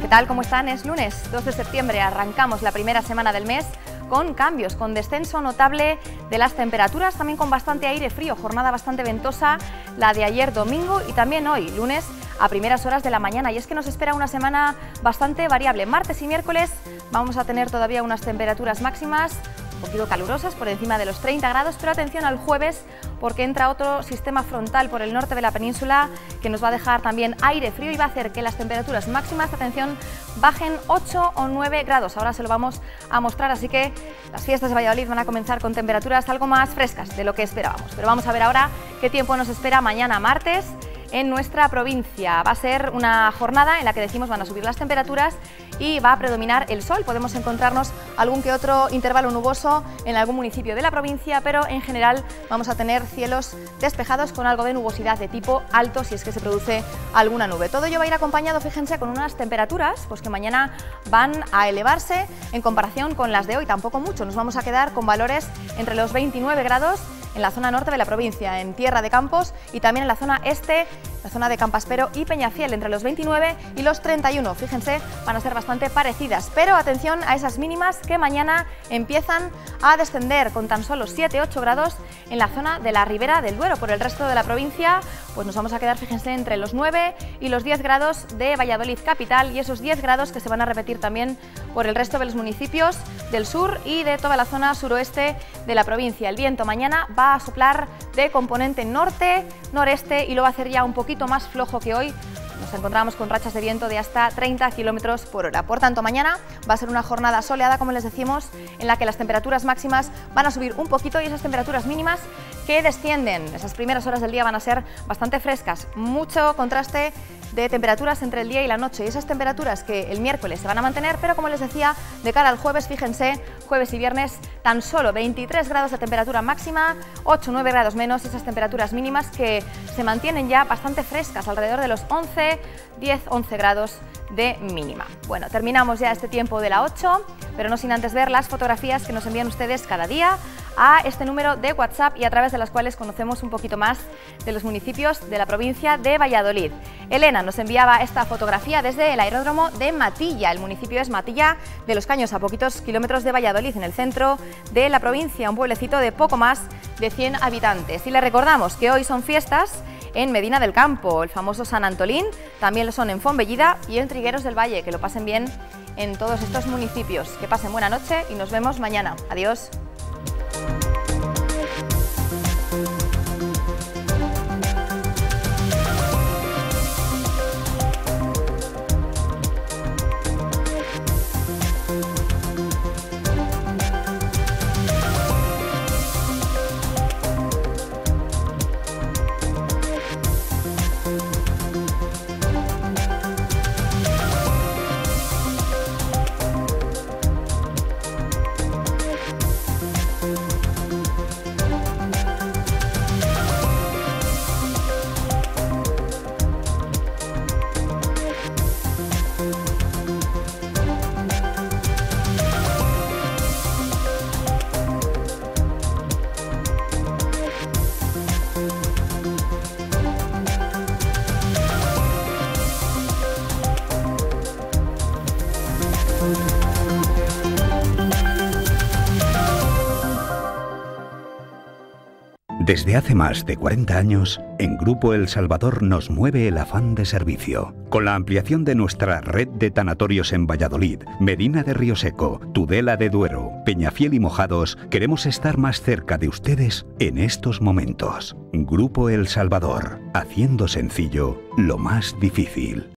¿Qué tal? ¿Cómo están? Es lunes 2 de septiembre, arrancamos la primera semana del mes con cambios, con descenso notable de las temperaturas, también con bastante aire frío, jornada bastante ventosa la de ayer domingo y también hoy, lunes, a primeras horas de la mañana. Y es que nos espera una semana bastante variable. Martes y miércoles vamos a tener todavía unas temperaturas máximas un poquito calurosas, por encima de los 30 grados, pero atención al jueves porque entra otro sistema frontal por el norte de la península que nos va a dejar también aire frío y va a hacer que las temperaturas máximas, atención, bajen 8 o 9 grados. Ahora se lo vamos a mostrar, así que las fiestas de Valladolid van a comenzar con temperaturas algo más frescas de lo que esperábamos. Pero vamos a ver ahora qué tiempo nos espera mañana martes en nuestra provincia. Va a ser una jornada en la que decimos van a subir las temperaturas y va a predominar el sol. Podemos encontrarnos algún que otro intervalo nuboso en algún municipio de la provincia, pero en general vamos a tener cielos despejados con algo de nubosidad de tipo alto si es que se produce alguna nube. Todo ello va a ir acompañado, fíjense, con unas temperaturas pues que mañana van a elevarse en comparación con las de hoy, tampoco mucho. Nos vamos a quedar con valores entre los 29 grados en la zona norte de la provincia, en Tierra de Campos y también en la zona este, la zona de Campaspero y Peñafiel, entre los 29 y los 31. Fíjense, van a ser bastante parecidas, pero atención a esas mínimas que mañana empiezan a descender con tan solo 7-8 grados en la zona de la Ribera del Duero. Por el resto de la provincia, pues nos vamos a quedar, fíjense, entre los 9 y los 10 grados de Valladolid capital y esos 10 grados que se van a repetir también por el resto de los municipios del sur y de toda la zona suroeste de la provincia. El viento mañana va a soplar de componente norte, noreste y lo va a hacer ya un poquito más flojo que hoy. Nos encontramos con rachas de viento de hasta 30 kilómetros por hora. Por tanto, mañana va a ser una jornada soleada, como les decimos, en la que las temperaturas máximas van a subir un poquito y esas temperaturas mínimas que descienden. Esas primeras horas del día van a ser bastante frescas. Mucho contraste de temperaturas entre el día y la noche. Y esas temperaturas que el miércoles se van a mantener, pero como les decía, de cara al jueves, fíjense, jueves y viernes, tan solo 23 grados de temperatura máxima, 8 9 grados menos, esas temperaturas mínimas que se mantienen ya bastante frescas, alrededor de los 11, 10, 11 grados de mínima. Bueno, terminamos ya este tiempo de la 8, pero no sin antes ver las fotografías que nos envían ustedes cada día a este número de WhatsApp y a través de las cuales conocemos un poquito más de los municipios de la provincia de Valladolid. Elena nos enviaba esta fotografía desde el aeródromo de Matilla. El municipio es Matilla de los Caños, a poquitos kilómetros de Valladolid, en el centro de la provincia, un pueblecito de poco más de 100 habitantes. Y le recordamos que hoy son fiestas en Medina del Campo, el famoso San Antolín, también lo son en Fonbellida y en Trigueros del Valle, que lo pasen bien en todos estos municipios. Que pasen buena noche y nos vemos mañana. Adiós. Desde hace más de 40 años, en Grupo El Salvador nos mueve el afán de servicio. Con la ampliación de nuestra red de tanatorios en Valladolid, Medina de Río Seco, Tudela de Duero, Peñafiel y Mojados, queremos estar más cerca de ustedes en estos momentos. Grupo El Salvador, haciendo sencillo lo más difícil.